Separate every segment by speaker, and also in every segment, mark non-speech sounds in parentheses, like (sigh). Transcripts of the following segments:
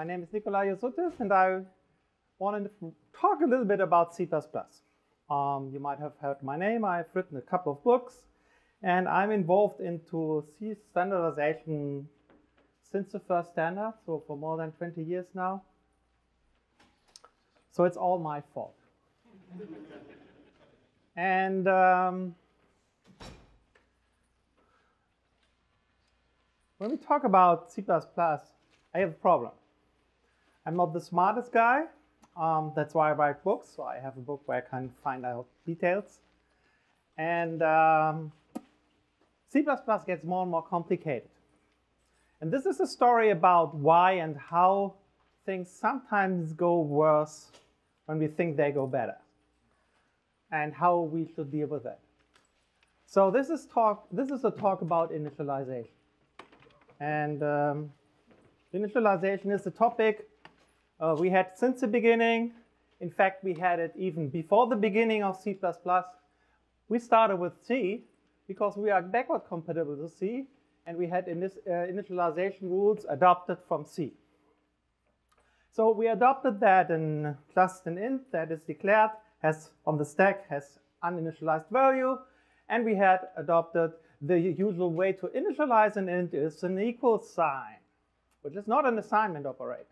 Speaker 1: My name is Nicolai Josuttis, and I wanted to talk a little bit about C++. Um, you might have heard my name. I've written a couple of books, and I'm involved into C standardization since the first standard, so for more than 20 years now. So it's all my fault. (laughs) and um, when we talk about C++, I have a problem. I'm not the smartest guy. Um, that's why I write books. So I have a book where I can find out details. And um, C++ gets more and more complicated. And this is a story about why and how things sometimes go worse when we think they go better. And how we should deal with that. So this is talk. This is a talk about initialization. And um, initialization is a topic uh, we had since the beginning. In fact, we had it even before the beginning of C++. We started with C because we are backward compatible to C, and we had in this, uh, initialization rules adopted from C. So we adopted that in just an int that is declared has on the stack has uninitialized value, and we had adopted the usual way to initialize an int is an equal sign, which is not an assignment operator.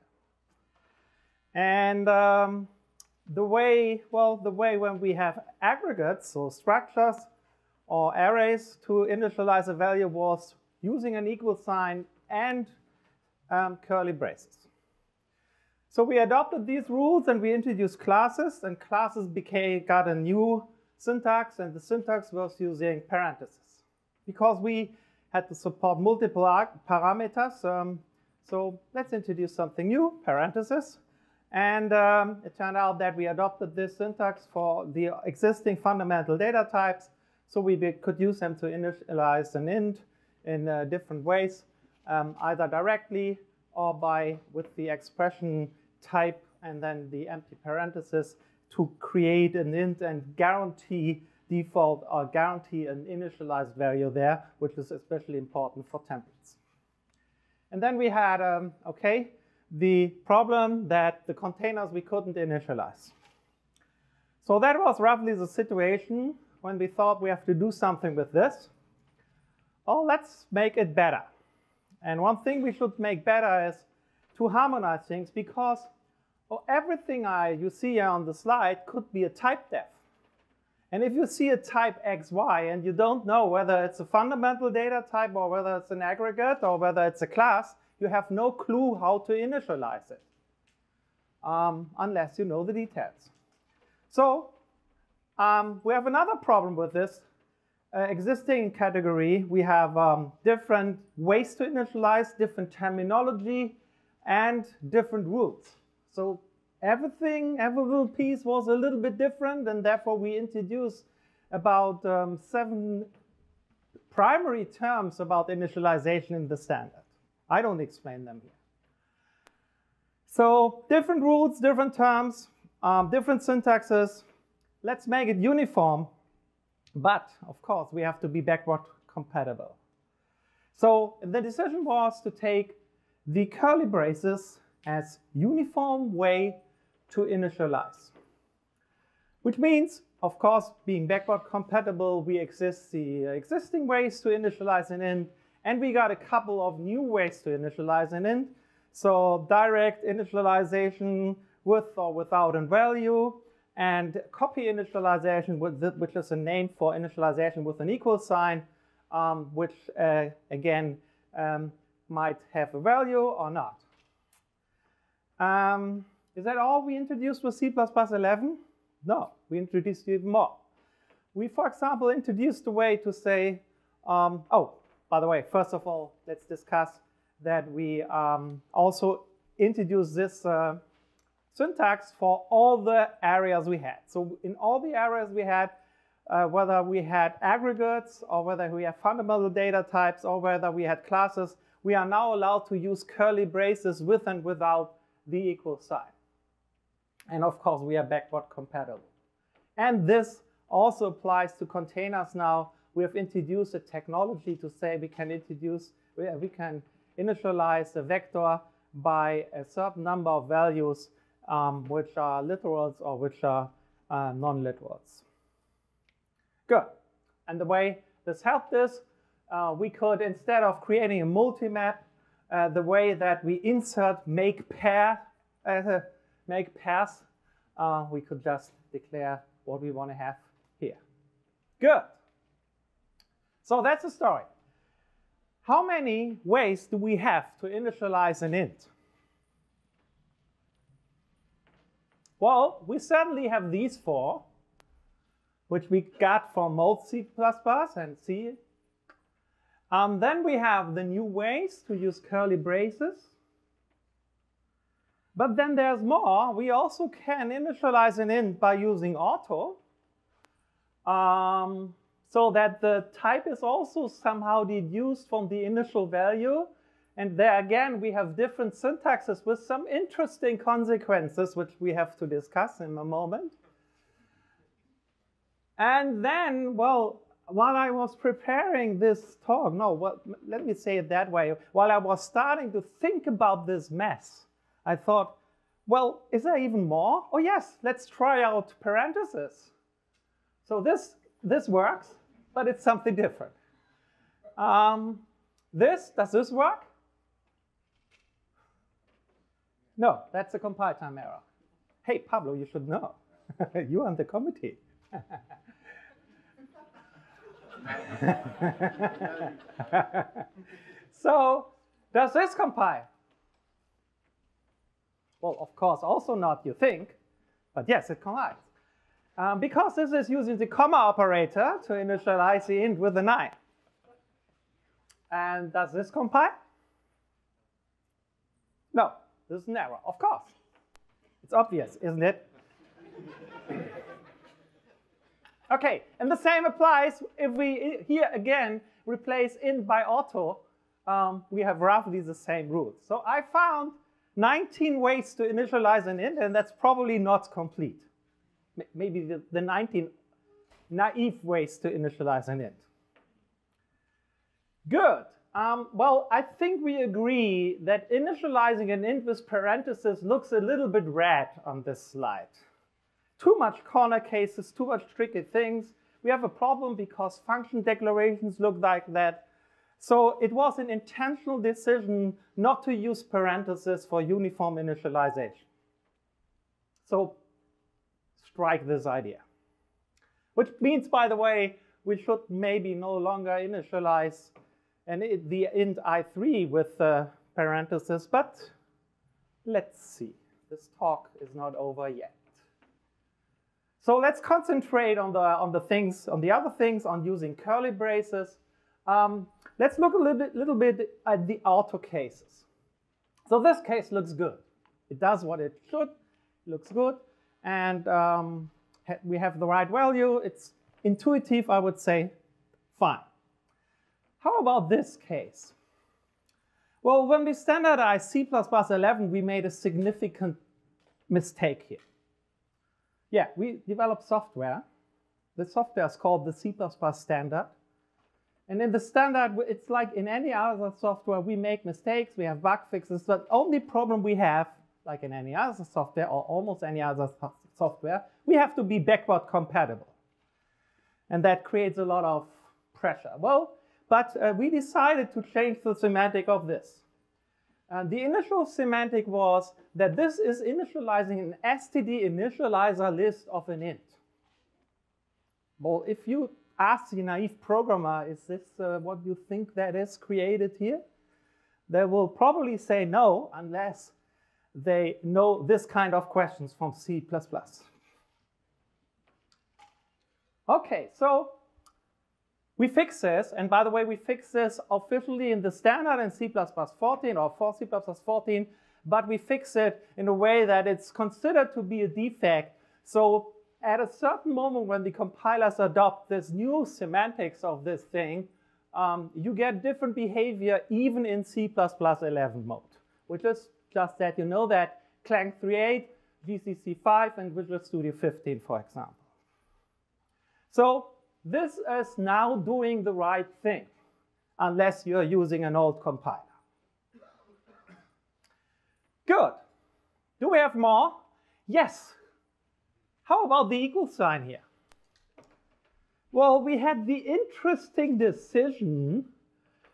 Speaker 1: And um, the way, well, the way when we have aggregates, so structures or arrays to initialize a value was using an equal sign and um, curly braces. So we adopted these rules and we introduced classes and classes became, got a new syntax and the syntax was using parentheses because we had to support multiple parameters. Um, so let's introduce something new, parentheses. And um, it turned out that we adopted this syntax for the existing fundamental data types. So we could use them to initialize an int in uh, different ways, um, either directly or by with the expression type and then the empty parenthesis to create an int and guarantee default or guarantee an initialized value there, which is especially important for templates. And then we had, um, okay, the problem that the containers we couldn't initialize. So that was roughly the situation when we thought we have to do something with this. Oh, let's make it better. And one thing we should make better is to harmonize things because oh, everything I, you see here on the slide could be a type def. And if you see a type XY and you don't know whether it's a fundamental data type or whether it's an aggregate or whether it's a class, you have no clue how to initialize it um, unless you know the details. So um, we have another problem with this uh, existing category. We have um, different ways to initialize, different terminology, and different rules. So everything, every little piece was a little bit different, and therefore we introduced about um, seven primary terms about initialization in the standard. I don't explain them here. So different rules, different terms, um, different syntaxes. Let's make it uniform. But of course, we have to be backward compatible. So the decision was to take the curly braces as uniform way to initialize. Which means, of course, being backward compatible, we exist the existing ways to initialize an int and we got a couple of new ways to initialize an int. So direct initialization with or without a value, and copy initialization, which is a name for initialization with an equal sign, um, which uh, again um, might have a value or not. Um, is that all we introduced with C++11? No, we introduced even more. We, for example, introduced a way to say, um, oh, by the way, first of all, let's discuss that we um, also introduce this uh, syntax for all the areas we had. So in all the areas we had, uh, whether we had aggregates or whether we have fundamental data types or whether we had classes, we are now allowed to use curly braces with and without the equal sign. And of course, we are backward compatible. And this also applies to containers now we have introduced a technology to say we can introduce, we can initialize a vector by a certain number of values um, which are literals or which are uh, non-literals. Good. And the way this helped is uh, we could, instead of creating a multi-map, uh, the way that we insert make pair, uh, make pairs, uh, we could just declare what we want to have here. Good. So that's the story. How many ways do we have to initialize an int? Well, we certainly have these four, which we got from both C++ and C. Um, then we have the new ways to use curly braces. But then there's more. We also can initialize an int by using auto. Um, so that the type is also somehow deduced from the initial value. And there again, we have different syntaxes with some interesting consequences, which we have to discuss in a moment. And then, well, while I was preparing this talk, no, well, let me say it that way. While I was starting to think about this mess, I thought, well, is there even more? Oh yes, let's try out parentheses. So this, this works, but it's something different. Um, this, does this work? No, that's a compile time error. Hey, Pablo, you should know. (laughs) you are on the committee. (laughs) so, does this compile? Well, of course, also not you think, but yes, it compiles. Um, because this is using the comma operator to initialize the int with a 9. And does this compile? No, this is an error, of course. It's obvious, isn't it? (laughs) okay, and the same applies if we here again replace int by auto. Um, we have roughly the same rules. So I found 19 ways to initialize an int, and that's probably not complete. Maybe the, the 19 naive ways to initialize an int. Good. Um, well, I think we agree that initializing an int with parentheses looks a little bit red on this slide. Too much corner cases, too much tricky things. We have a problem because function declarations look like that. So it was an intentional decision not to use parentheses for uniform initialization. So strike this idea. Which means, by the way, we should maybe no longer initialize an, the int i3 with uh, parentheses, but let's see. This talk is not over yet. So let's concentrate on the, on the things, on the other things, on using curly braces. Um, let's look a little bit, little bit at the auto cases. So this case looks good. It does what it should, looks good, and um, we have the right value. It's intuitive, I would say, fine. How about this case? Well, when we standardized C++11, we made a significant mistake here. Yeah, we developed software. The software is called the C++ standard. And in the standard, it's like in any other software, we make mistakes, we have bug fixes. but only problem we have, like in any other software or almost any other software, we have to be backward compatible. And that creates a lot of pressure. Well, but uh, we decided to change the semantic of this. Uh, the initial semantic was that this is initializing an std initializer list of an int. Well, if you ask the naive programmer, is this uh, what you think that is created here? They will probably say no, unless they know this kind of questions from C++. Okay, so we fix this, and by the way, we fix this officially in the standard in C++14 or for C++14, but we fix it in a way that it's considered to be a defect. So at a certain moment when the compilers adopt this new semantics of this thing, um, you get different behavior even in C++11 mode, which is just that you know that Clang 3.8, GCC 5, and Visual Studio 15, for example. So this is now doing the right thing, unless you're using an old compiler. Good. Do we have more? Yes. How about the equal sign here? Well, we had the interesting decision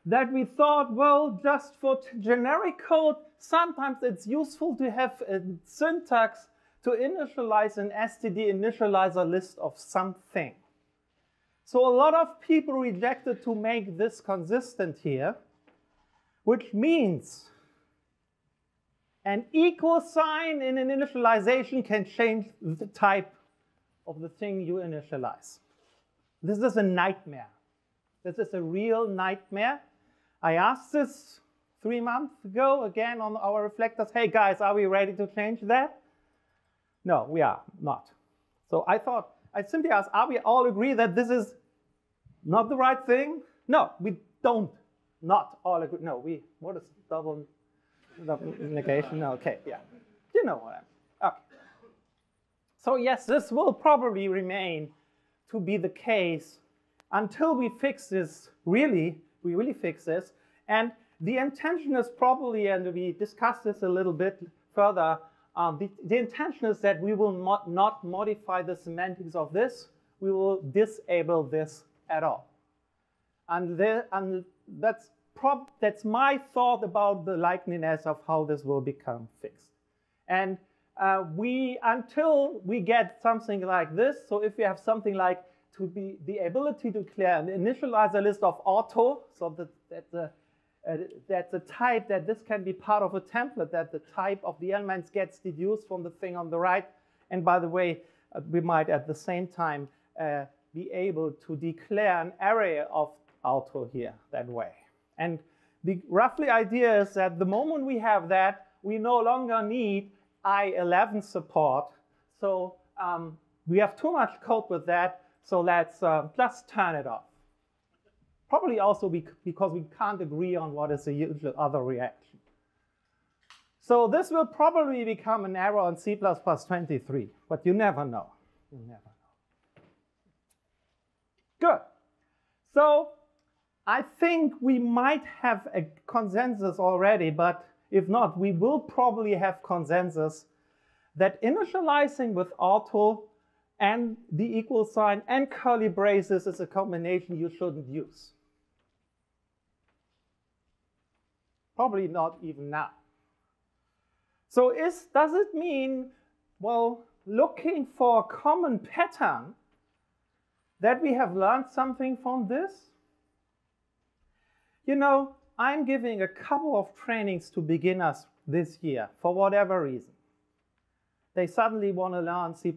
Speaker 1: that we thought, well, just for generic code, sometimes it's useful to have a syntax to initialize an std initializer list of something. So a lot of people rejected to make this consistent here, which means an equal sign in an initialization can change the type of the thing you initialize. This is a nightmare. This is a real nightmare. I asked this three months ago again on our reflectors. Hey guys, are we ready to change that? No, we are not. So I thought, I simply asked, are we all agree that this is not the right thing? No, we don't not all agree. No, we, what is double, double negation? No, okay, yeah. You know what I'm, okay. So yes, this will probably remain to be the case until we fix this, really, we really fix this. And the intention is probably, and we discussed this a little bit further, um, the, the, intention is that we will mo not modify the semantics of this. We will disable this at all. And, there, and that's, that's my thought about the likeliness of how this will become fixed. And uh, we, until we get something like this, so if we have something like to be the ability to declare an initializer list of auto, so that, that the uh, that the type that this can be part of a template, that the type of the elements gets deduced from the thing on the right. And by the way, uh, we might at the same time uh, be able to declare an array of auto here that way. And the roughly idea is that the moment we have that, we no longer need I11 support. So um, we have too much code with that, so let's uh, just turn it off. Probably also because we can't agree on what is the usual other reaction. So this will probably become an error on C++23, but you never know. You never know. Good. So I think we might have a consensus already, but if not, we will probably have consensus that initializing with auto and the equal sign and curly braces is a combination you shouldn't use. Probably not even now. So is, does it mean, well, looking for a common pattern that we have learned something from this? You know, I'm giving a couple of trainings to beginners this year for whatever reason. They suddenly want to learn C++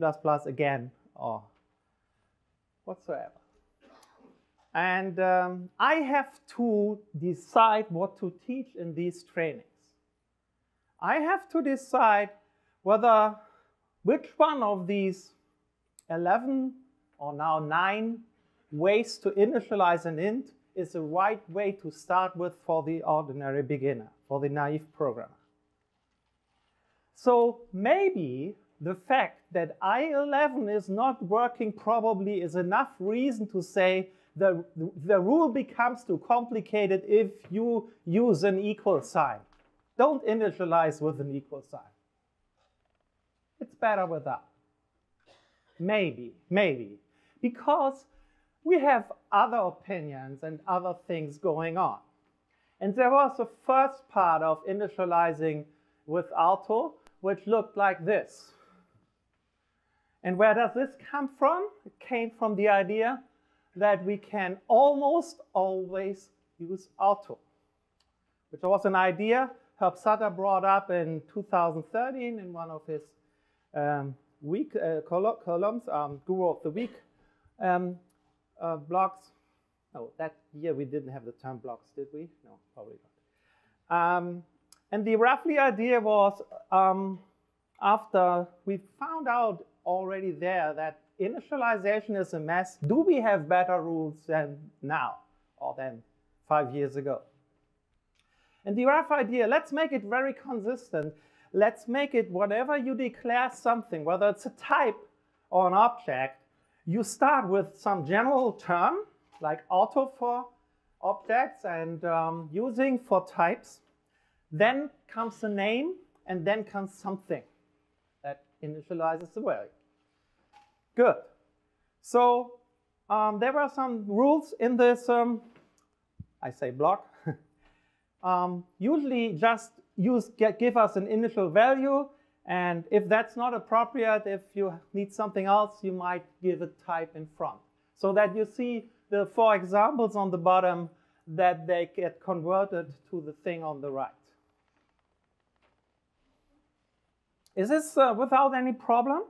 Speaker 1: again or whatsoever. And um, I have to decide what to teach in these trainings. I have to decide whether which one of these 11 or now 9 ways to initialize an int is the right way to start with for the ordinary beginner, for the naive programmer. So maybe the fact that I11 is not working probably is enough reason to say the, the rule becomes too complicated if you use an equal sign. Don't initialize with an equal sign. It's better without. Maybe, maybe. Because we have other opinions and other things going on. And there was the first part of initializing with auto, which looked like this. And where does this come from? It came from the idea that we can almost always use auto, which was an idea Herb Sutter brought up in 2013 in one of his um, week uh, columns, um, Guru of the Week um, uh, blogs. Oh, that year we didn't have the term blogs, did we? No, probably not. Um, and the roughly idea was um, after we found out already there that initialization is a mess, do we have better rules than now or than five years ago? And the rough idea, let's make it very consistent. Let's make it whatever you declare something, whether it's a type or an object, you start with some general term, like auto for objects and um, using for types. Then comes the name, and then comes something that initializes the value. Good. So um, there were some rules in this, um, I say blog. (laughs) um, usually just use get, give us an initial value, and if that's not appropriate, if you need something else, you might give a type in front. So that you see the four examples on the bottom that they get converted to the thing on the right. Is this uh, without any problem?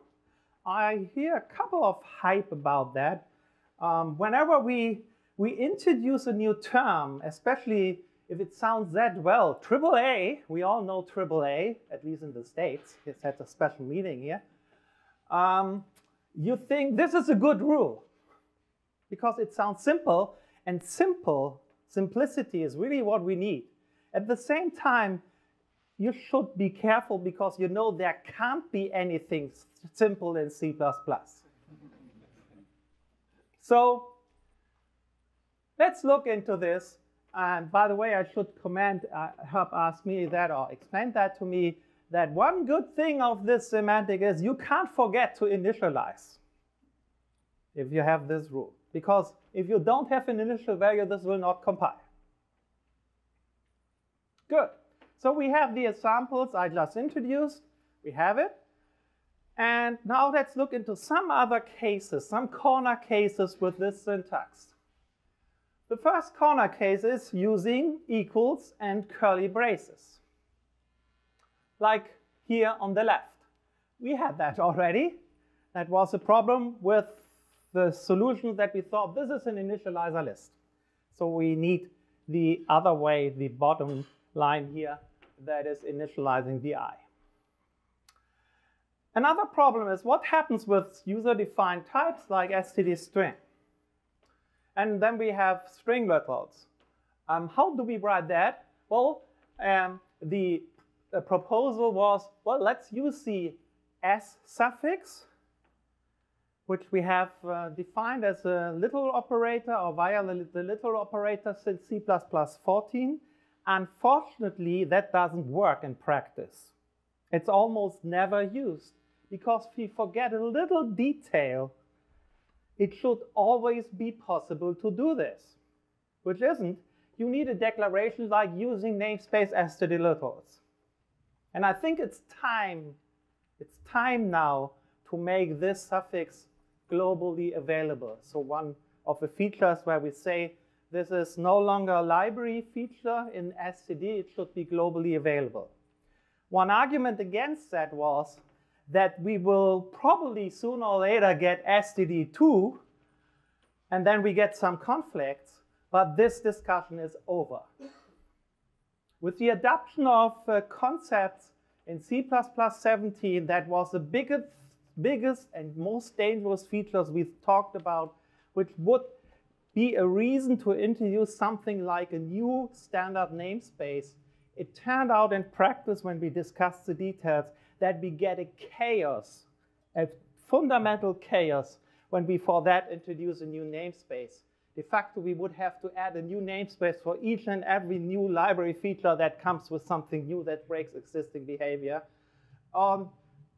Speaker 1: I hear a couple of hype about that. Um, whenever we, we introduce a new term, especially if it sounds that well, AAA, we all know AAA, at least in the States, it's had a special meeting here. Um, you think this is a good rule because it sounds simple, and simple, simplicity is really what we need. At the same time, you should be careful because you know there can't be anything simple in C++. So let's look into this. And by the way, I should comment, uh, help ask me that or explain that to me, that one good thing of this semantic is you can't forget to initialize if you have this rule. Because if you don't have an initial value, this will not compile. Good. So we have the examples I just introduced. We have it. And now let's look into some other cases, some corner cases with this syntax. The first corner case is using equals and curly braces. Like here on the left. We had that already. That was a problem with the solution that we thought this is an initializer list. So we need the other way, the bottom line here, that is initializing the i. Another problem is what happens with user-defined types like std string? And then we have string literals. Um, how do we write that? Well, um, the, the proposal was, well, let's use the s suffix, which we have uh, defined as a literal operator or via the, literal operator since C++ 14. Unfortunately, that doesn't work in practice. It's almost never used because we forget a little detail. It should always be possible to do this, which isn't. You need a declaration like using namespace std::literals. And I think it's time, it's time now to make this suffix globally available. So one of the features where we say this is no longer a library feature in STD, it should be globally available. One argument against that was that we will probably sooner or later get STD2, and then we get some conflicts, but this discussion is over. With the adoption of uh, concepts in C++17, that was the biggest, biggest and most dangerous features we've talked about, which would be a reason to introduce something like a new standard namespace. It turned out in practice when we discussed the details that we get a chaos, a fundamental chaos when we for that introduce a new namespace. De facto, we would have to add a new namespace for each and every new library feature that comes with something new that breaks existing behavior. Um,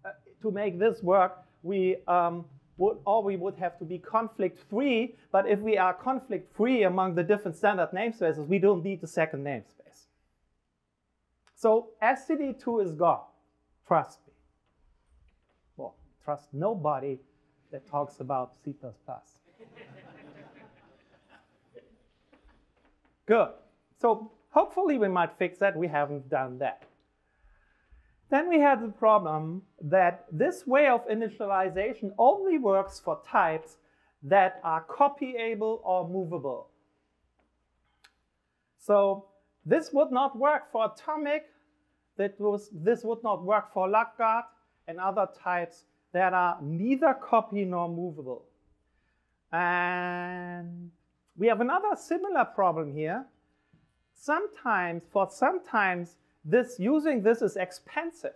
Speaker 1: uh, to make this work, we um, would, or we would have to be conflict-free. But if we are conflict-free among the different standard namespaces, we don't need the second namespace. So std2 is gone. Trust me. Well, trust nobody that talks about C++. (laughs) Good. So hopefully we might fix that. We haven't done that. Then we had the problem that this way of initialization only works for types that are copyable or movable. So this would not work for atomic, that was, this would not work for lock_guard and other types that are neither copy nor movable. And we have another similar problem here. Sometimes, for sometimes, this, using this is expensive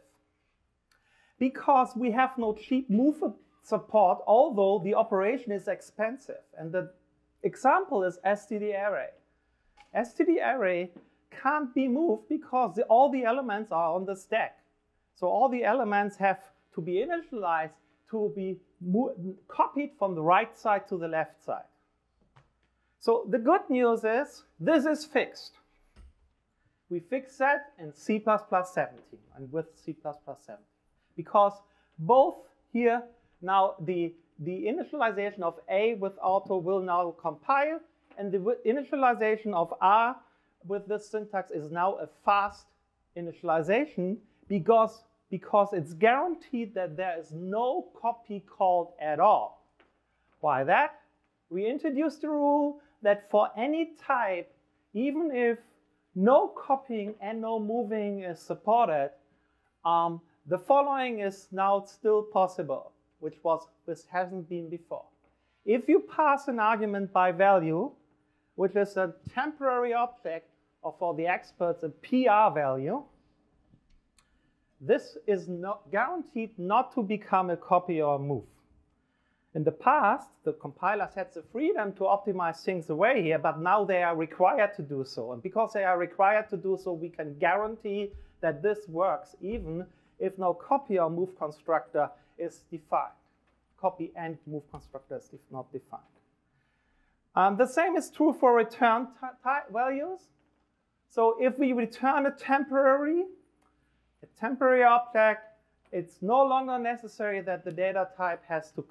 Speaker 1: because we have no cheap move support, although the operation is expensive. And the example is std array. std array can't be moved because the, all the elements are on the stack. So all the elements have to be initialized to be copied from the right side to the left side. So the good news is this is fixed. We fix that in C++ 17 and with C++ 17 because both here now the, the initialization of A with auto will now compile and the initialization of R with this syntax is now a fast initialization because, because it's guaranteed that there is no copy called at all. Why that? We introduced the rule that for any type, even if no copying and no moving is supported, um, the following is now still possible, which was which hasn't been before. If you pass an argument by value, which is a temporary object, or for the experts, a PR value, this is not guaranteed not to become a copy or a move. In the past, the compilers had the freedom to optimize things away here, but now they are required to do so. And because they are required to do so, we can guarantee that this works even if no copy or move constructor is defined. Copy and move constructors if not defined. Um, the same is true for return values. So if we return a temporary, a temporary object, it's no longer necessary that the data type has to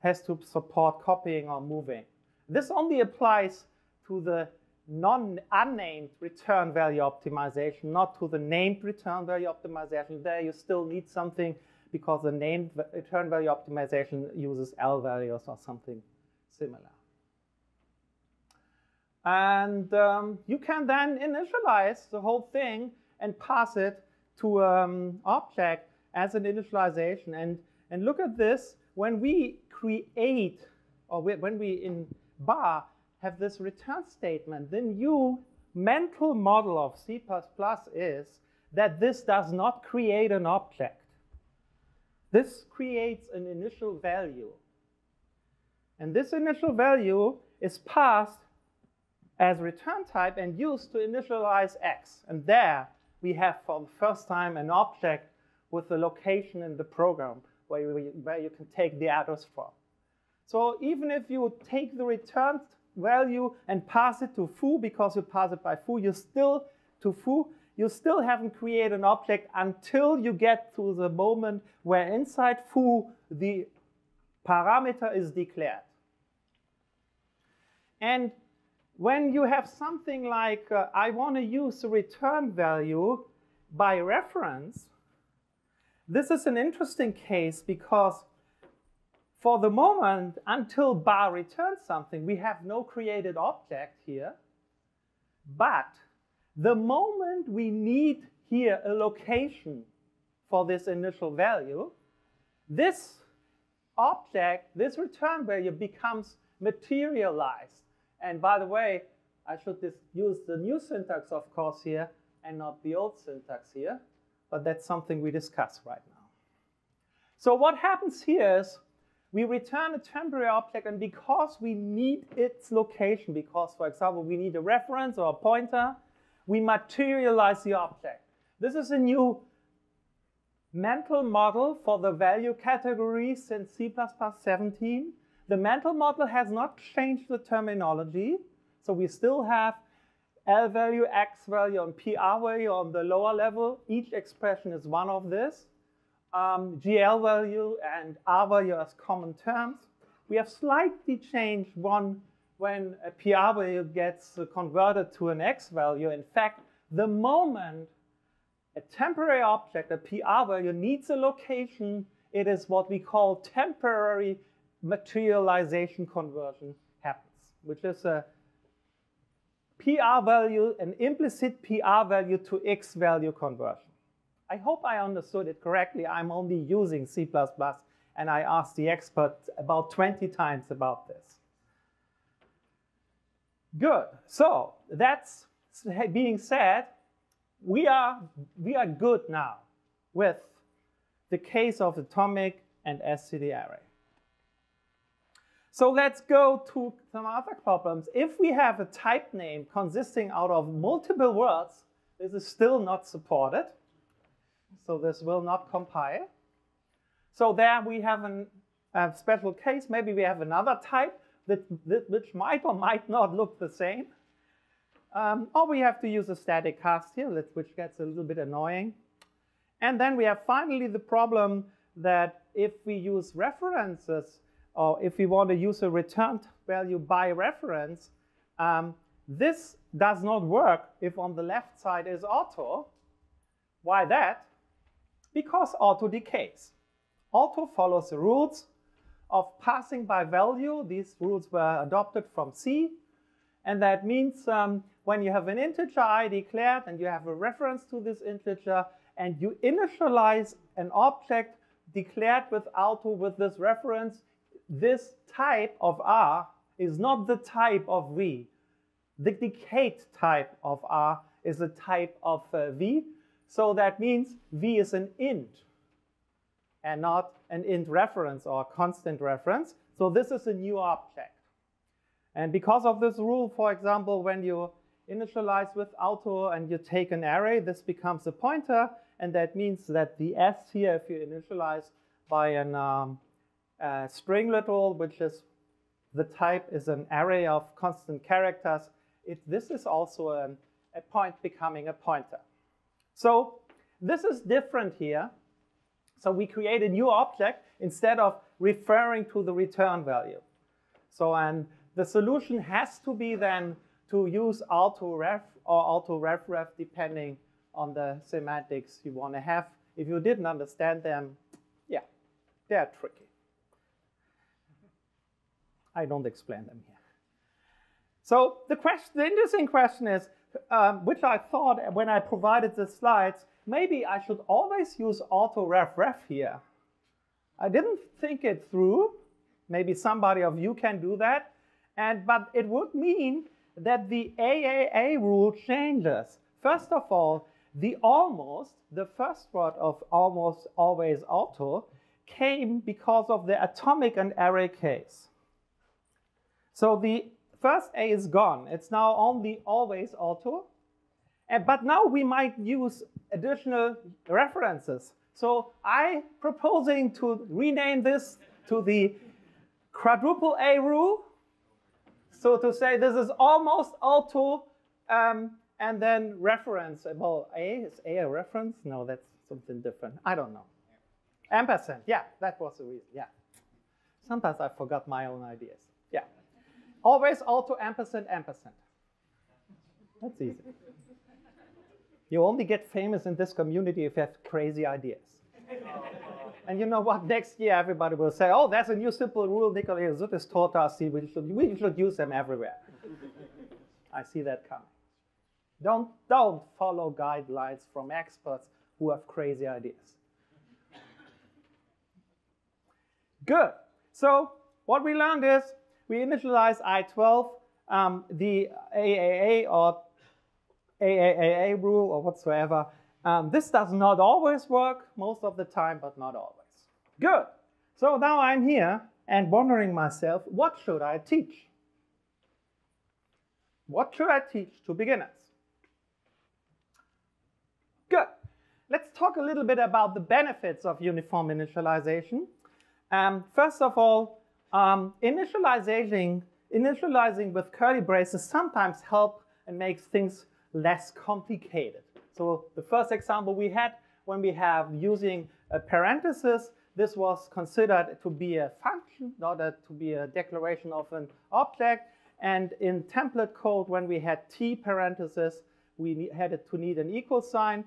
Speaker 1: has to support copying or moving. This only applies to the non-unnamed return value optimization, not to the named return value optimization. There you still need something because the named return value optimization uses L values or something similar. And um, you can then initialize the whole thing and pass it to an um, object as an initialization. And, and look at this. When we create, or when we in bar have this return statement, the new mental model of C++ is that this does not create an object. This creates an initial value. And this initial value is passed as return type and used to initialize x. And there we have for the first time an object with the location in the program where you, where you can take the address from. So even if you take the returned value and pass it to foo because you pass it by foo, you still to foo, you still haven't created an object until you get to the moment where inside foo the parameter is declared. And when you have something like, uh, I want to use the return value by reference, this is an interesting case because for the moment, until bar returns something, we have no created object here. But the moment we need here a location for this initial value, this object, this return value becomes materialized. And by the way, I should use the new syntax, of course, here, and not the old syntax here but that's something we discuss right now. So what happens here is we return a temporary object, and because we need its location, because, for example, we need a reference or a pointer, we materialize the object. This is a new mental model for the value category since C++ 17. The mental model has not changed the terminology, so we still have L value, X value, and PR value on the lower level. Each expression is one of this. Um, GL value and R value as common terms. We have slightly changed one when a PR value gets converted to an X value. In fact, the moment a temporary object, a PR value, needs a location, it is what we call temporary materialization conversion happens, which is a PR value, an implicit PR value to X value conversion. I hope I understood it correctly. I'm only using C++ and I asked the expert about 20 times about this. Good. So that's being said, we are, we are good now with the case of atomic and std array. So let's go to some other problems. If we have a type name consisting out of multiple words, this is still not supported. so this will not compile. So there we have an, a special case. Maybe we have another type that, that, which might or might not look the same. Um, or we have to use a static cast here, which gets a little bit annoying. And then we have finally the problem that if we use references, or if we want to use a returned value by reference, um, this does not work if on the left side is auto. Why that? Because auto decays. Auto follows the rules of passing by value. These rules were adopted from C. And that means um, when you have an integer i declared and you have a reference to this integer and you initialize an object declared with auto with this reference, this type of R is not the type of V. The decayed type of R is a type of uh, V. So that means V is an int and not an int reference or constant reference. So this is a new object. And because of this rule, for example, when you initialize with auto and you take an array, this becomes a pointer. And that means that the s here, if you initialize by an um, Uh, string literal, which is the type is an array of constant characters, it, this is also an, a point becoming a pointer. So this is different here. So we create a new object instead of referring to the return value. So and the solution has to be then to use auto-ref or auto-ref-ref depending on the semantics you want to have. If you didn't understand them, yeah, they're tricky. I don't explain them here. So the question, the interesting question is, um, which I thought when I provided the slides, maybe I should always use auto ref ref here. I didn't think it through. Maybe somebody of you can do that. And, but it would mean that the AAA rule changes. First of all, the almost, the first word of almost always auto, came because of the atomic and array case. So the first A is gone. It's now only always auto. And, but now we might use additional references. So I proposing to rename this to the quadruple A rule. So to say this is almost auto um, and then reference. Well, A is A a reference? No, that's something different. I don't know. Ampersand. Yeah, that was the reason. Yeah. Sometimes I forgot my own ideas. Always auto ampersand ampersand. That's easy. You only get famous in this community if you have crazy ideas. and you know what? Next year, everybody will say, oh, that's a new simple rule Nicolai Zutis taught us. We should, we should use them everywhere. I see that coming. Don't, don't follow guidelines from experts who have crazy ideas. Good. So what we learned is we initialize I12, um, the AAA or AAAA rule or whatsoever. Um, this does not always work, most of the time, but not always. Good. So now I'm here and wondering myself, what should I teach? What should I teach to beginners? Good. Let's talk a little bit about the benefits of uniform initialization. Um, first of all, um, initializing, initializing with curly braces sometimes help and makes things less complicated. So the first example we had when we have using a parenthesis, this was considered to be a function, not a, to be a declaration of an object. And in template code, when we had t parenthesis, we had it to need an equal sign.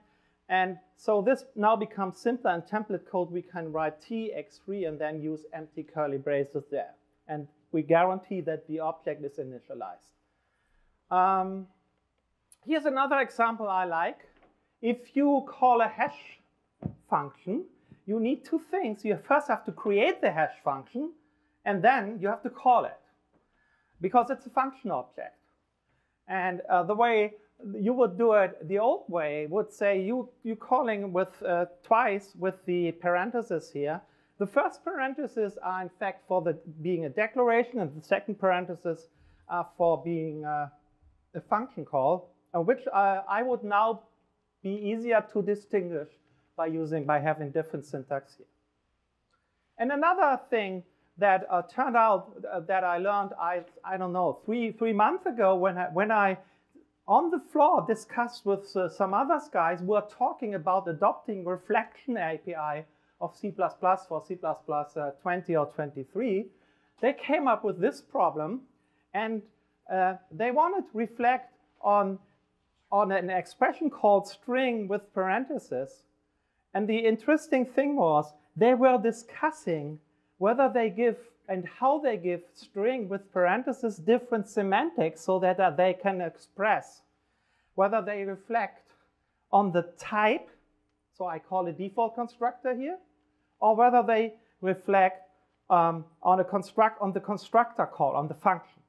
Speaker 1: And so this now becomes simpler. In template code, we can write t x3 and then use empty curly braces there. And we guarantee that the object is initialized. Um, Here's another example I like. If you call a hash function, you need two things. You first have to create the hash function, and then you have to call it, because it's a function object. And uh, the way you would do it the old way would say you, you calling with uh, twice with the parentheses here. The first parentheses are in fact for the being a declaration, and the second parentheses are for being uh, a function call uh, which uh, I would now be easier to distinguish by using by having different syntax here. And another thing that uh, turned out uh, that I learned, I, I don't know, three, three months ago when I, when I on the floor discussed with uh, some other guys who were talking about adopting reflection API of C++ for C++ uh, 20 or 23, they came up with this problem and uh, they wanted to reflect on, on an expression called string with parentheses. And the interesting thing was they were discussing whether they give and how they give string with parentheses different semantics so that uh, they can express whether they reflect on the type, so I call a default constructor here, or whether they reflect um, on, a construct, on the constructor call, on the function.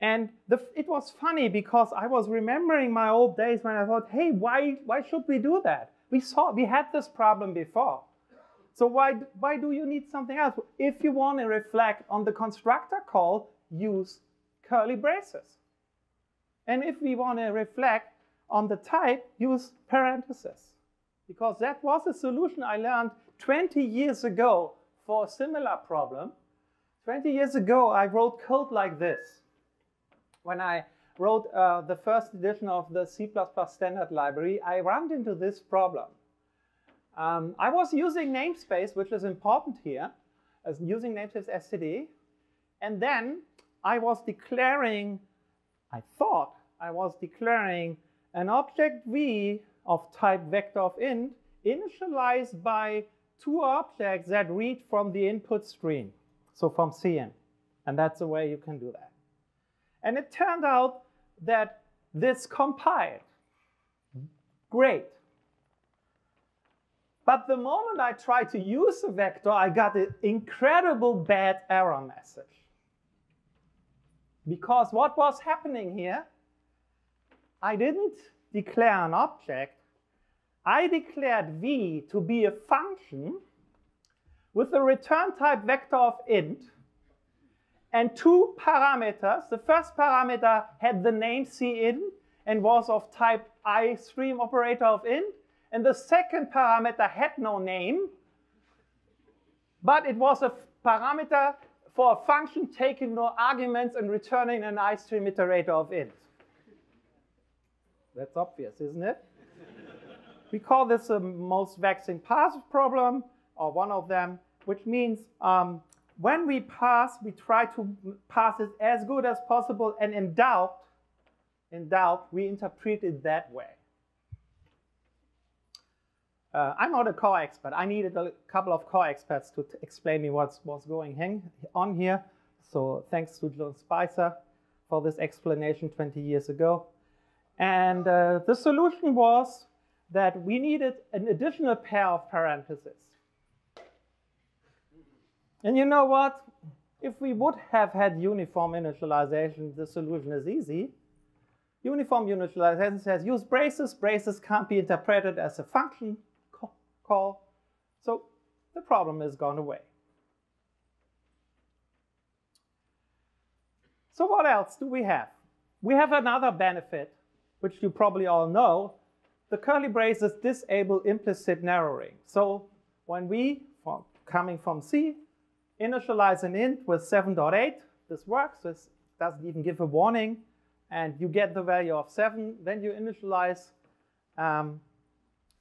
Speaker 1: And the, it was funny because I was remembering my old days when I thought, hey, why, why should we do that? We saw, we had this problem before. So why, why do you need something else? If you want to reflect on the constructor call, use curly braces. And if we want to reflect on the type, use parentheses. Because that was a solution I learned 20 years ago for a similar problem. 20 years ago, I wrote code like this. When I wrote uh, the first edition of the C++ standard library, I ran into this problem. Um, I was using namespace, which is important here, as using namespace std, and then I was declaring, I thought I was declaring an object v of type vector of int initialized by two objects that read from the input stream, so from cin. And that's the way you can do that. And it turned out that this compiled. Great. But the moment I tried to use a vector, I got an incredible bad error message. Because what was happening here, I didn't declare an object. I declared v to be a function with a return type vector of int and two parameters. The first parameter had the name cin and was of type istream iterator of int. And the second parameter had no name, but it was a parameter for a function taking no arguments and returning an iStream iterator of int. That's obvious, isn't it? we call this a most vexing parse problem, or one of them, which means um, when we parse, we try to parse it as good as possible, and in doubt, in doubt, we interpret it that way. Uh, I'm not a core expert. I needed a couple of core experts to explain me what's, what's going on here. So thanks to John Spicer for this explanation 20 years ago. And uh, the solution was that we needed an additional pair of parentheses. And you know what? If we would have had uniform initialization, the solution is easy. Uniform initialization says use braces. Braces can't be interpreted as a function call. So the problem has gone away. So what else do we have? We have another benefit, which you probably all know. The curly braces disable implicit narrowing. So when we, coming from C, initialize an int with 7.8, this works. This doesn't even give a warning. And you get the value of 7. Then you initialize um,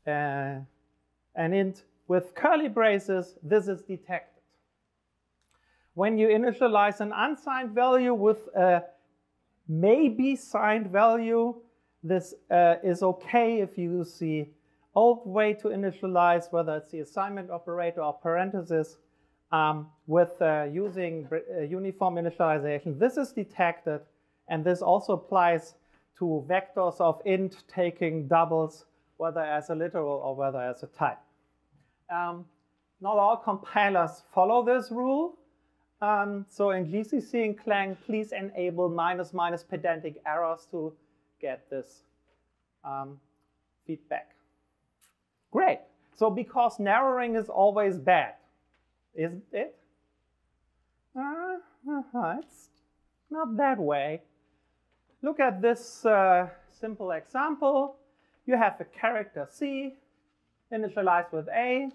Speaker 1: uh, an int with curly braces, this is detected. When you initialize an unsigned value with a maybe signed value, this uh, is okay if you use the old way to initialize, whether it's the assignment operator or parentheses, um, with uh, using uh, uniform initialization. This is detected, and this also applies to vectors of int taking doubles whether as a literal or whether as a type. Um, not all compilers follow this rule. Um, so in GCC and Clang, please enable minus minus pedantic errors to get this um, feedback. Great. So because narrowing is always bad, isn't it? Uh, it's not that way. Look at this uh, simple example. You have a character C, initialized with A,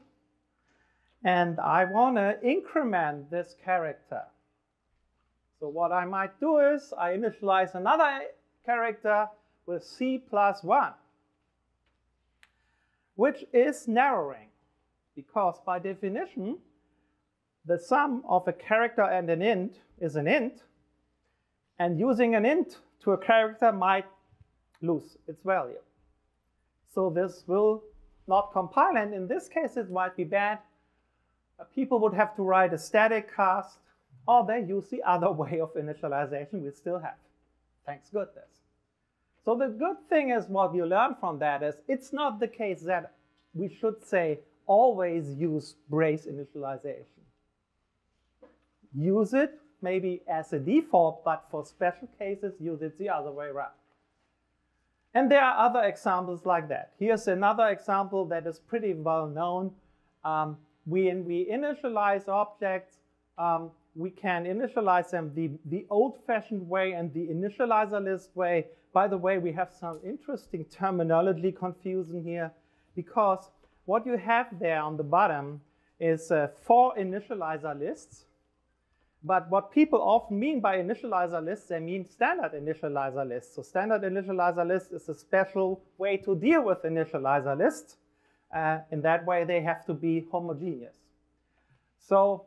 Speaker 1: and I want to increment this character. So what I might do is I initialize another character with C plus 1, which is narrowing, because by definition, the sum of a character and an int is an int, and using an int to a character might lose its value. So this will not compile, and in this case it might be bad. Uh, people would have to write a static cast, or they use the other (laughs) way of initialization we still have. Thanks goodness. So the good thing is what you learn from that is it's not the case that we should say always use brace initialization. Use it maybe as a default, but for special cases, use it the other way around. And there are other examples like that. Here's another example that is pretty well known. Um, when we initialize objects, um, we can initialize them the, the old-fashioned way and the initializer list way. By the way, we have some interesting terminology confusion here because what you have there on the bottom is uh, four initializer lists. But what people often mean by initializer lists, they mean standard initializer lists. So standard initializer list is a special way to deal with initializer lists. Uh, in that way, they have to be homogeneous. So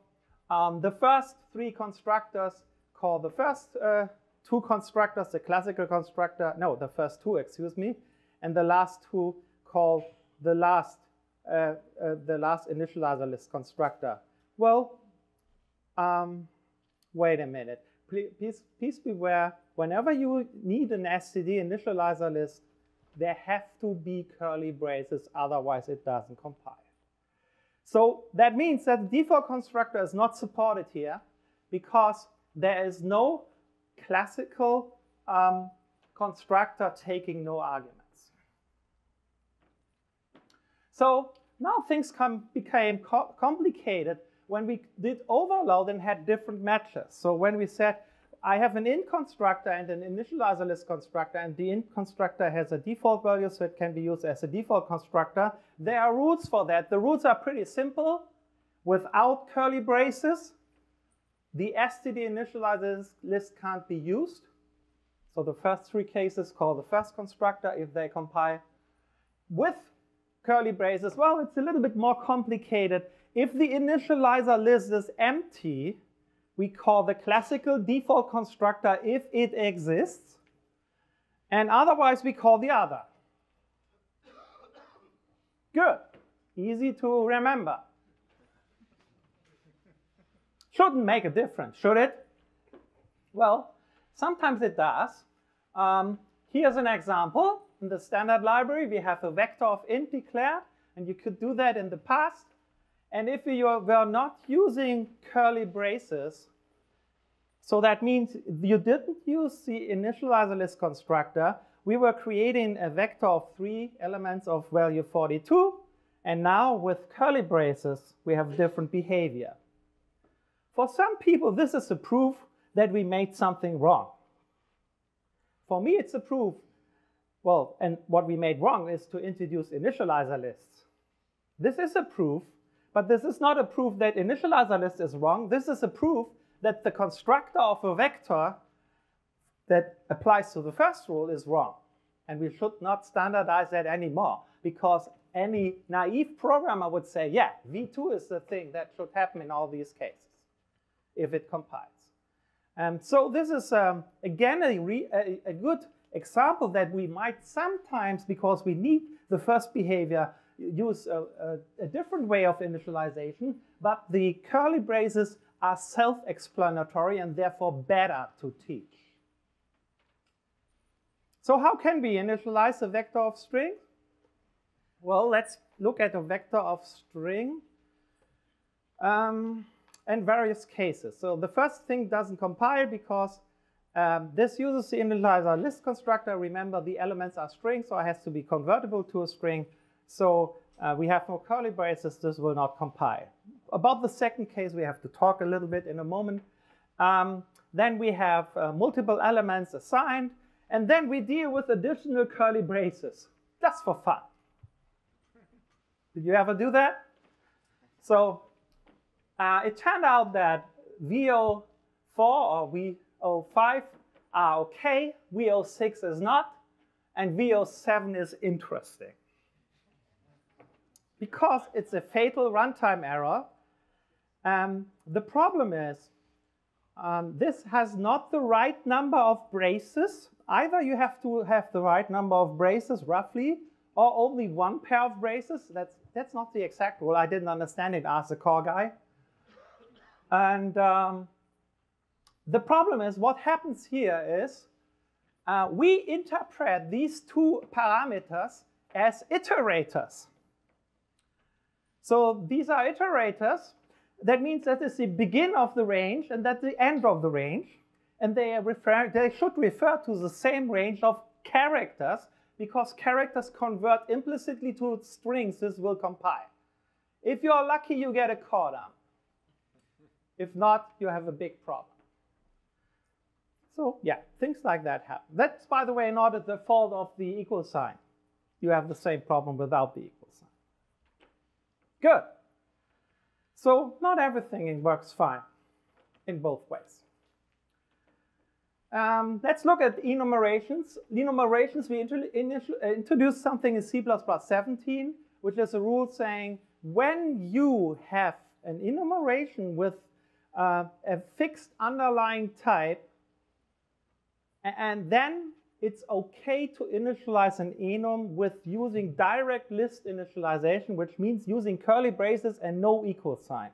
Speaker 1: um, the first three constructors call the first uh, two constructors the classical constructor, no, the first two, excuse me, and the last two call the last, uh, uh, the last initializer list constructor. Well, um, wait a minute. Please, please beware, whenever you need an STD initializer list, there have to be curly braces, otherwise it doesn't compile. So that means that the default constructor is not supported here because there is no classical um, constructor taking no arguments. So now things became co complicated when we did overload and had different matches. So when we said, I have an int constructor and an initializer list constructor, and the int constructor has a default value, so it can be used as a default constructor. There are rules for that. The rules are pretty simple. Without curly braces, the std initializer list can't be used. So the first three cases call the first constructor if they compile. With curly braces, well, it's a little bit more complicated. If the initializer list is empty, we call the classical default constructor if it exists, and otherwise we call the other. Good. Easy to remember. Shouldn't make a difference, should it? Well, sometimes it does. Um, here's an example. In the standard library, we have a vector of int declared, and you could do that in the past. And if you were not using curly braces, so that means you didn't use the initializer list constructor, we were creating a vector of three elements of value 42, and now with curly braces, we have different behavior. For some people, this is a proof that we made something wrong. For me, it's a proof, well, and what we made wrong is to introduce initializer lists. This is a proof but this is not a proof that initializer list is wrong. This is a proof that the constructor of a vector that applies to the first rule is wrong. And we should not standardize that anymore because any naive programmer would say, yeah, V2 is the thing that should happen in all these cases if it compiles. And so this is, um, again, a, a, a good example that we might sometimes, because we need the first behavior, use a, a, a different way of initialization, but the curly braces are self-explanatory and therefore better to teach. So how can we initialize a vector of string? Well, let's look at a vector of string um, in various cases. So the first thing doesn't compile because um, this uses the initializer list constructor. Remember, the elements are strings, so it has to be convertible to a string. So uh, we have no curly braces, this will not compile. About the second case, we have to talk a little bit in a moment. Um, then we have uh, multiple elements assigned, and then we deal with additional curly braces, just for fun. Did you ever do that? So uh, it turned out that VO4 or VO5 are okay, VO6 is not, and VO7 is interesting. Because it's a fatal runtime error, um, the problem is um, this has not the right number of braces. Either you have to have the right number of braces, roughly, or only one pair of braces. That's, that's not the exact rule. I didn't understand it as a core guy. And um, the problem is what happens here is uh, we interpret these two parameters as iterators. So these are iterators. That means that is the begin of the range and that's the end of the range. And they, refer, they should refer to the same range of characters because characters convert implicitly to strings. This will compile. If you're lucky, you get a core dump. If not, you have a big problem. So yeah, things like that happen. That's, by the way, not at the fault of the equal sign. You have the same problem without the equal sign. Good. So not everything works fine in both ways. Um, let's look at enumerations. Enumerations, we uh, introduced something in C++ 17, which is a rule saying when you have an enumeration with uh, a fixed underlying type, and then it's okay to initialize an enum with using direct list initialization, which means using curly braces and no equal sign.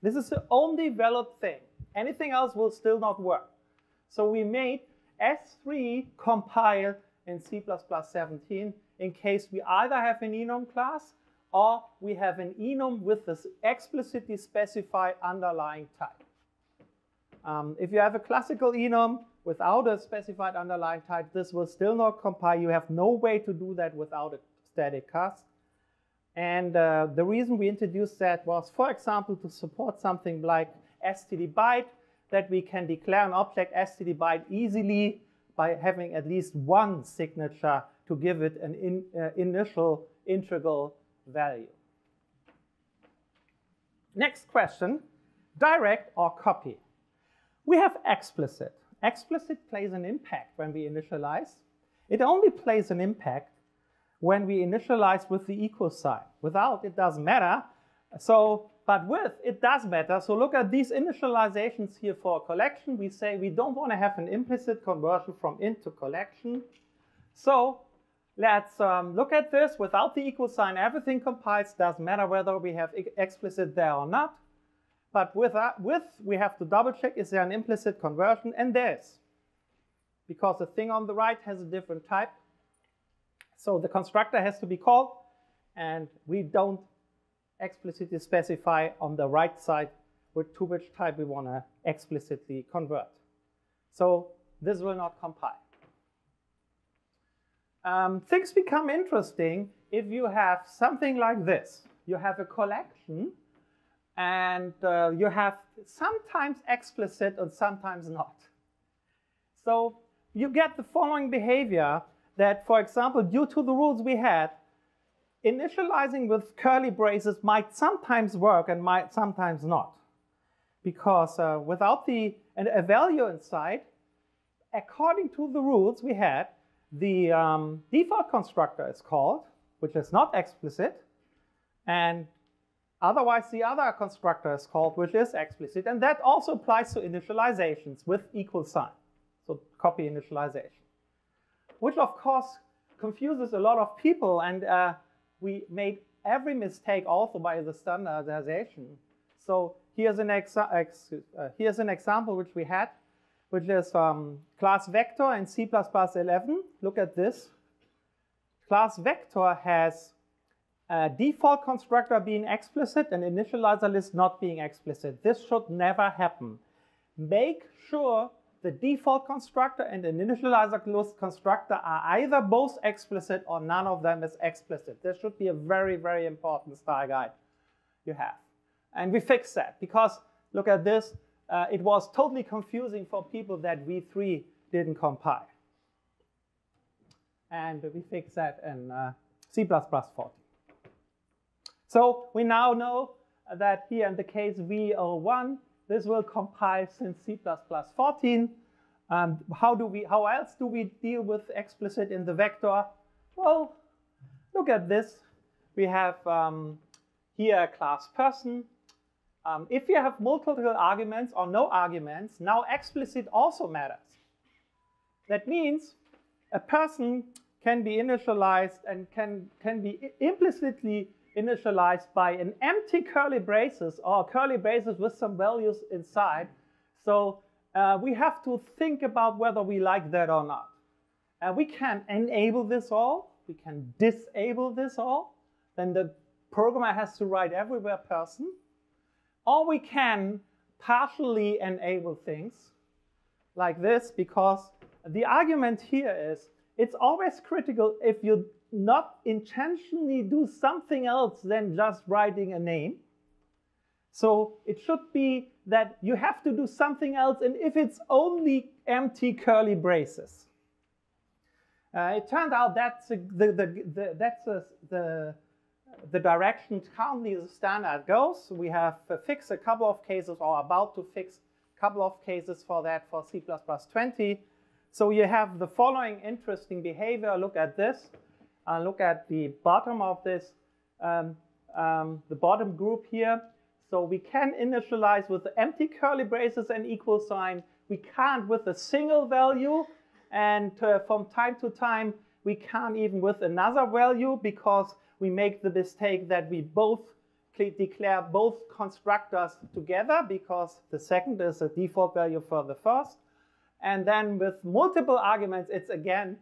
Speaker 1: This is the only valid thing. Anything else will still not work. So we made S3 compile in C++ 17 in case we either have an enum class or we have an enum with this explicitly specified underlying type. Um, if you have a classical enum, without a specified underlying type, this will still not compile. You have no way to do that without a static cast. And uh, the reason we introduced that was, for example, to support something like std byte, that we can declare an object std byte easily by having at least one signature to give it an in, uh, initial integral value. Next question, direct or copy? We have explicit. Explicit plays an impact when we initialize. It only plays an impact when we initialize with the equal sign. Without, it doesn't matter. So, but with, it does matter. So look at these initializations here for a collection. We say we don't want to have an implicit conversion from int to collection. So let's um, look at this. Without the equal sign, everything compiles. Doesn't matter whether we have explicit there or not. But with, that, with, we have to double check, is there an implicit conversion? And there is. Because the thing on the right has a different type. So the constructor has to be called. And we don't explicitly specify on the right side with to which type we want to explicitly convert. So this will not compile. Um, things become interesting if you have something like this. You have a collection and uh, you have sometimes explicit and sometimes not. So you get the following behavior that, for example, due to the rules we had, initializing with curly braces might sometimes work and might sometimes not. Because uh, without the a value inside, according to the rules we had, the um, default constructor is called, which is not explicit, and Otherwise, the other constructor is called, which is explicit. And that also applies to initializations with equal sign. So copy initialization. Which, of course, confuses a lot of people. And uh, we made every mistake also by the standardization. So here's an, ex uh, here's an example which we had, which is um, class vector in C++ 11. Look at this. Class vector has uh, default constructor being explicit and initializer list not being explicit. This should never happen. Make sure the default constructor and the initializer list constructor are either both explicit or none of them is explicit. This should be a very, very important style guide you have. And we fixed that because look at this. Uh, it was totally confusing for people that V3 didn't compile. And we fixed that in uh, C++ 14. So we now know that here in the case V01, this will compile since C++14. Um, how do we? How else do we deal with explicit in the vector? Well, look at this. We have um, here a class person. Um, if you have multiple arguments or no arguments, now explicit also matters. That means a person can be initialized and can, can be implicitly initialized by an empty curly braces or curly braces with some values inside. So uh, we have to think about whether we like that or not. And we can enable this all. We can disable this all. Then the programmer has to write everywhere person. Or we can partially enable things like this because the argument here is it's always critical if you not intentionally do something else than just writing a name. So it should be that you have to do something else, and if it's only empty curly braces. Uh, it turned out that's a, the, the, the, that's a, the, the direction currently the standard goes. We have uh, fixed a couple of cases or about to fix a couple of cases for that for C++ 20. So you have the following interesting behavior. Look at this. Uh, look at the bottom of this, um, um, the bottom group here. So we can initialize with empty curly braces and equal sign. We can't with a single value. And uh, from time to time, we can't even with another value because we make the mistake that we both declare both constructors together because the second is a default value for the first. And then with multiple arguments, it's again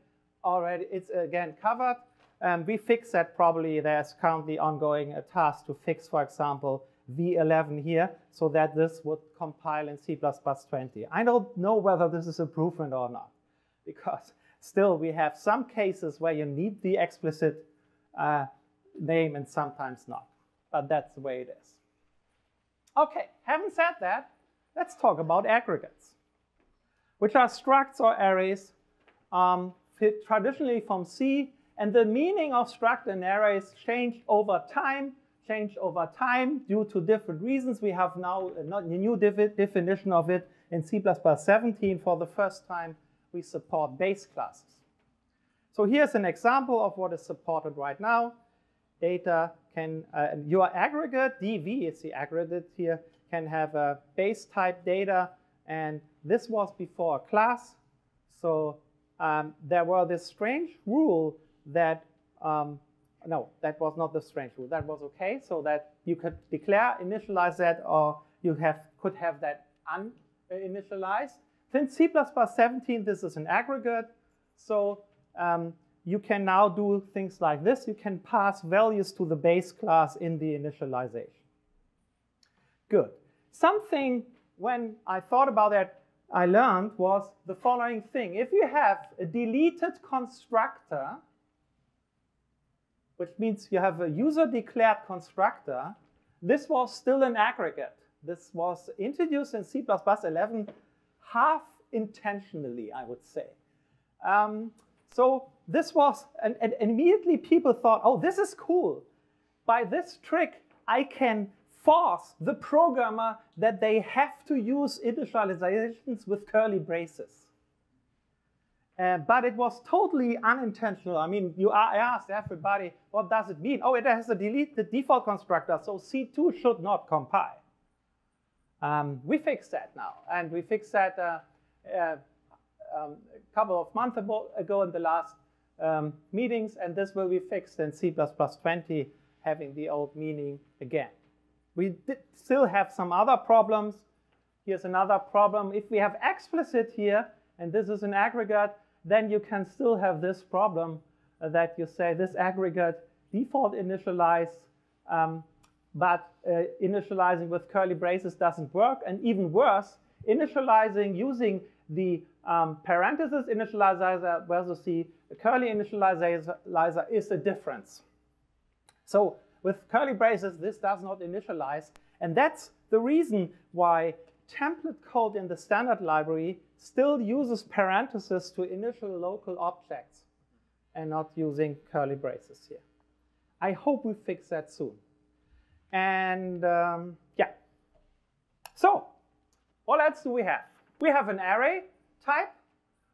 Speaker 1: already, it's again covered. Um, we fix that probably. There's currently ongoing a task to fix, for example, V11 here, so that this would compile in C++20. I don't know whether this is improvement or not, because still we have some cases where you need the explicit uh, name and sometimes not. But that's the way it is. Okay, having said that, let's talk about aggregates which are structs or arrays um, traditionally from C. And the meaning of struct and arrays changed over time, changed over time due to different reasons. We have now a new definition of it in C++17 for the first time. We support base classes. So here's an example of what is supported right now. Data can, uh, your aggregate, DV is the aggregate here, can have a base type data and this was before a class. So um, there were this strange rule that, um, no, that was not the strange rule. That was okay. So that you could declare, initialize that, or you have could have that uninitialized. Since C++ 17, this is an aggregate. So um, you can now do things like this. You can pass values to the base class in the initialization. Good. Something when I thought about that, I learned was the following thing. If you have a deleted constructor, which means you have a user-declared constructor, this was still an aggregate. This was introduced in C++11 half intentionally, I would say. Um, so this was, and, and immediately people thought, oh, this is cool. By this trick, I can force the programmer that they have to use initializations with curly braces. Uh, but it was totally unintentional. I mean, you I asked everybody, what does it mean? Oh, it has a delete the default constructor, so C2 should not compile. Um, we fixed that now, and we fixed that uh, uh, um, a couple of months ago in the last um, meetings, and this will be fixed in C++20, having the old meaning again. We still have some other problems. Here's another problem. If we have explicit here, and this is an aggregate, then you can still have this problem uh, that you say this aggregate default initialize, um, but uh, initializing with curly braces doesn't work. And even worse, initializing using the um, parenthesis initializer versus the curly initializer is a difference. So with curly braces, this does not initialize. And that's the reason why template code in the standard library still uses parentheses to initial local objects and not using curly braces here. I hope we fix that soon. And um, yeah. So what else do we have? We have an array type,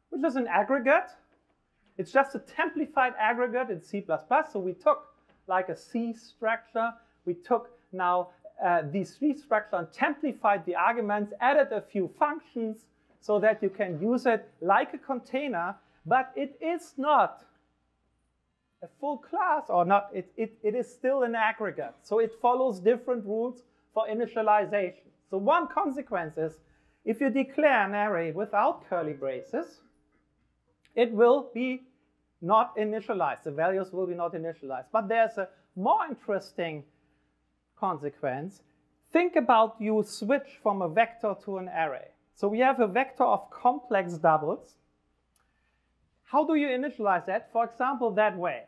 Speaker 1: which is an aggregate. It's just a templified aggregate in C++. So we took like a C structure. We took now uh, the C structure and templified the arguments, added a few functions so that you can use it like a container, but it is not a full class or not, it, it, it is still an aggregate. So it follows different rules for initialization. So one consequence is if you declare an array without curly braces, it will be not initialized. The values will be not initialized. But there's a more interesting consequence. Think about you switch from a vector to an array. So we have a vector of complex doubles. How do you initialize that? For example, that way.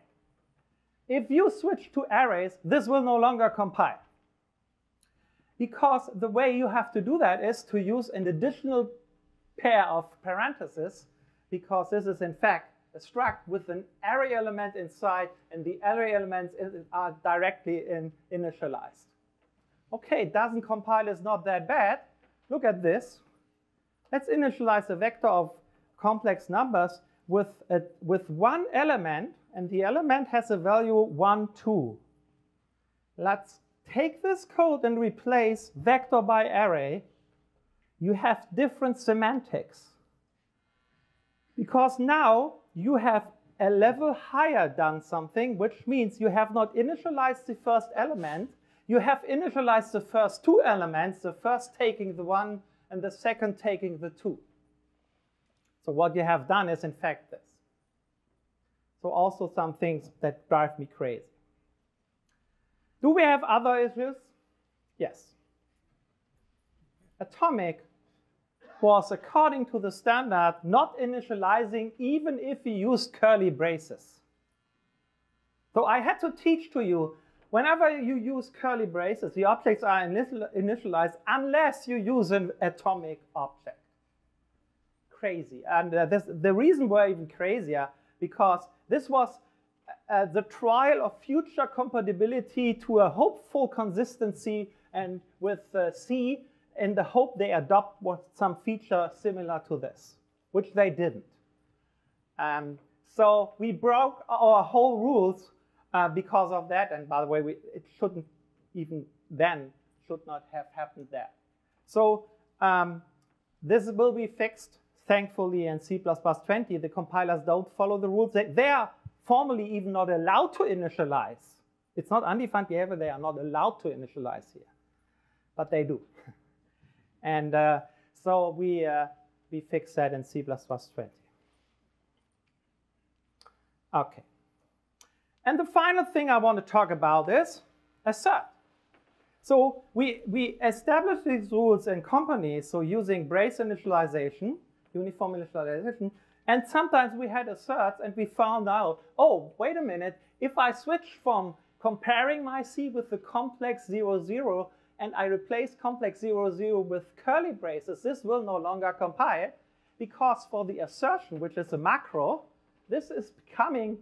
Speaker 1: If you switch to arrays, this will no longer compile. Because the way you have to do that is to use an additional pair of parentheses, because this is in fact a struct with an array element inside, and the array elements are directly in initialized. Okay, doesn't compile is not that bad. Look at this. Let's initialize a vector of complex numbers with, a, with one element, and the element has a value 1, 2. Let's take this code and replace vector by array. You have different semantics. Because now you have a level higher done something, which means you have not initialized the first element, you have initialized the first two elements, the first taking the one and the second taking the two. So what you have done is in fact this. So also some things that drive me crazy. Do we have other issues? Yes. Atomic was, according to the standard, not initializing even if we used curly braces. So I had to teach to you, whenever you use curly braces, the objects are initialized unless you use an atomic object. Crazy. And uh, this, the reason were even crazier because this was uh, the trial of future compatibility to a hopeful consistency and with uh, C in the hope they adopt what, some feature similar to this, which they didn't. Um, so we broke our whole rules uh, because of that. And by the way, we, it shouldn't even then should not have happened there. So um, this will be fixed, thankfully, in C++20. The compilers don't follow the rules. They, they are formally even not allowed to initialize. It's not undefined behavior. They are not allowed to initialize here, but they do. (laughs) And uh, so we, uh, we fix that in C++20. Okay. And the final thing I want to talk about is assert. So we, we established these rules in companies, so using brace initialization, uniform initialization, and sometimes we had asserts and we found out, oh, wait a minute, if I switch from comparing my C with the complex 0, 0 and I replace complex 0, 0 with curly braces, this will no longer compile because for the assertion, which is a macro, this is becoming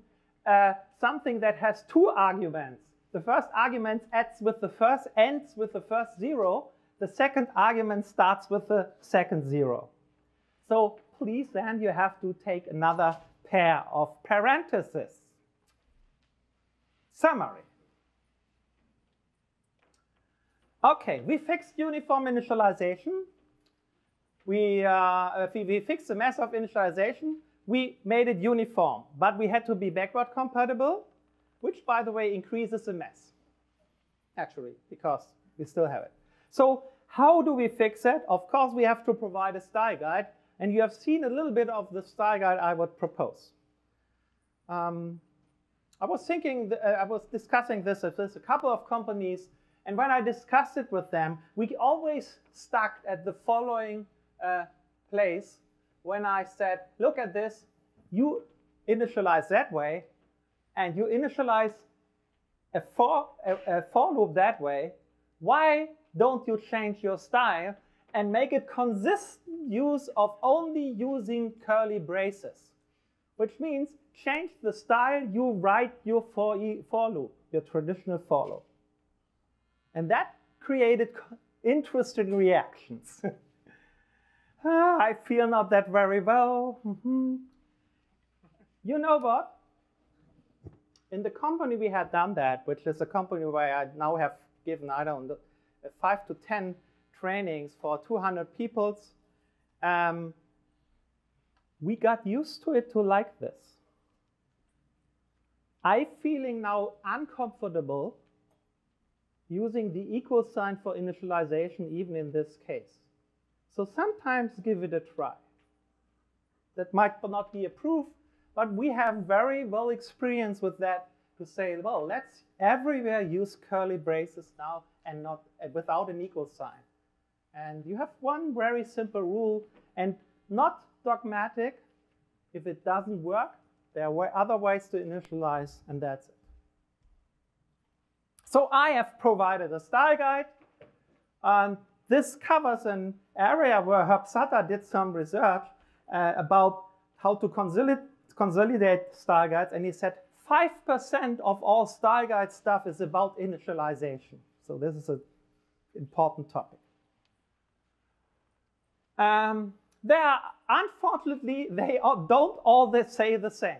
Speaker 1: uh, something that has two arguments. The first argument adds with the first, ends with the first zero. The second argument starts with the second zero. So please then you have to take another pair of parentheses. Summary. Okay, we fixed uniform initialization. We, uh, we, we fixed the mess of initialization. We made it uniform, but we had to be backward compatible, which, by the way, increases the mess, actually, because we still have it. So how do we fix it? Of course, we have to provide a style guide, and you have seen a little bit of the style guide I would propose. Um, I was thinking, uh, I was discussing this with a couple of companies and when I discussed it with them, we always stuck at the following uh, place when I said, look at this, you initialize that way, and you initialize a for, a, a for loop that way, why don't you change your style and make it consistent use of only using curly braces? Which means change the style you write your for, for loop, your traditional for loop. And that created interesting reactions. (laughs) ah, I feel not that very well. Mm-hmm. you know what? In the company we had done that, which is a company where I now have given, I don't know, five to 10 trainings for 200 peoples, um, we got used to it to like this. I feeling now uncomfortable using the equal sign for initialization even in this case. So sometimes give it a try. That might not be a proof, but we have very well experience with that to say, well, let's everywhere use curly braces now and not without an equal sign. And you have one very simple rule and not dogmatic. If it doesn't work, there are other ways to initialize, and that's it. So I have provided a style guide. Um, this covers an area where Sutter did some research uh, about how to consolidate, consolidate style guides, and he said 5% of all style guide stuff is about initialization. So this is an important topic. Um, they are, unfortunately, they don't all say the same.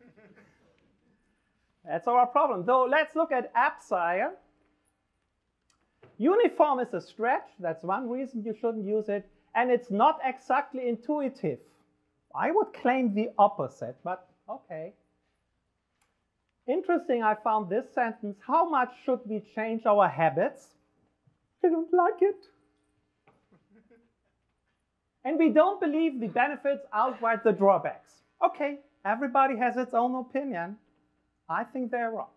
Speaker 1: (laughs) That's our problem. Though let's look at Abseil. Uniform is a stretch. That's one reason you shouldn't use it. And it's not exactly intuitive. I would claim the opposite, but okay. Interesting, I found this sentence. How much should we change our habits? I don't like it. (laughs) and we don't believe the benefits outweigh the drawbacks. Okay, everybody has its own opinion. I think they're wrong.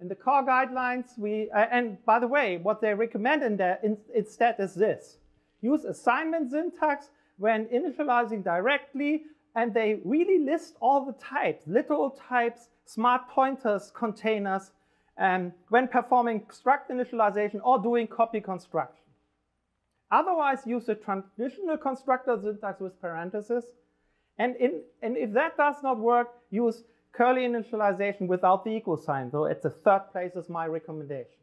Speaker 1: In the core guidelines, we, uh, and by the way, what they recommend in there in, instead is this. Use assignment syntax when initializing directly, and they really list all the types, literal types, smart pointers, containers, um, when performing struct initialization or doing copy construction. Otherwise, use the traditional constructor syntax with parentheses. And, in, and if that does not work, use curly initialization without the equal sign. So at the third place is my recommendation.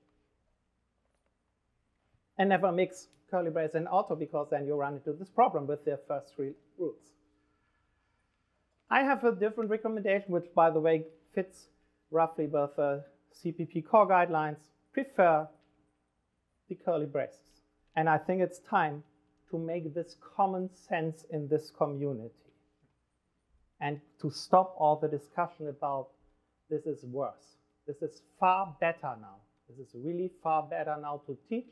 Speaker 1: And never mix curly brace and auto because then you run into this problem with the first three rules. I have a different recommendation, which by the way fits roughly with the CPP core guidelines. Prefer the curly braces. And I think it's time to make this common sense in this community and to stop all the discussion about this is worse. This is far better now. This is really far better now to teach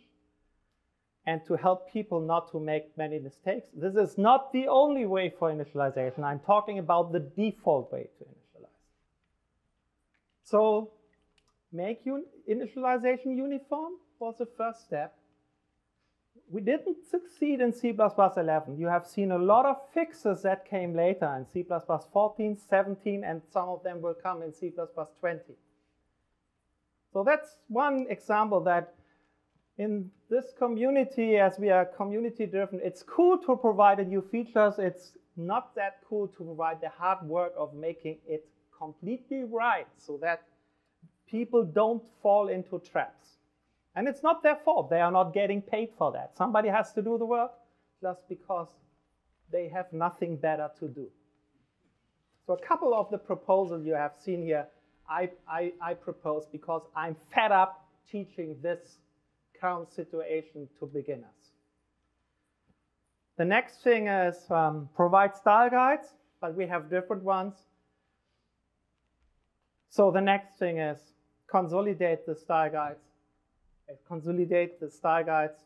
Speaker 1: and to help people not to make many mistakes. This is not the only way for initialization. I'm talking about the default way to initialize. So make initialization uniform was the first step we didn't succeed in C++ 11. You have seen a lot of fixes that came later in C++ 14, 17, and some of them will come in C++ 20. So that's one example that in this community, as we are community driven, it's cool to provide new features. It's not that cool to provide the hard work of making it completely right so that people don't fall into traps. And it's not their fault. They are not getting paid for that. Somebody has to do the work just because they have nothing better to do. So a couple of the proposals you have seen here, I, I, I propose because I'm fed up teaching this current situation to beginners. The next thing is um, provide style guides, but we have different ones. So the next thing is consolidate the style guides consolidate the style guides.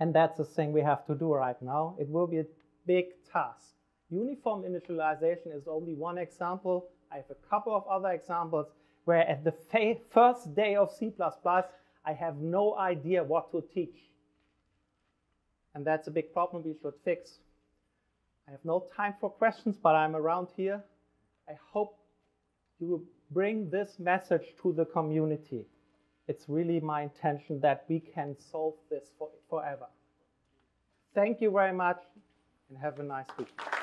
Speaker 1: And that's the thing we have to do right now. It will be a big task. Uniform initialization is only one example. I have a couple of other examples where at the first day of C++, I have no idea what to teach. And that's a big problem we should fix. I have no time for questions, but I'm around here. I hope you will bring this message to the community it's really my intention that we can solve this for, forever. Thank you very much and have a nice week.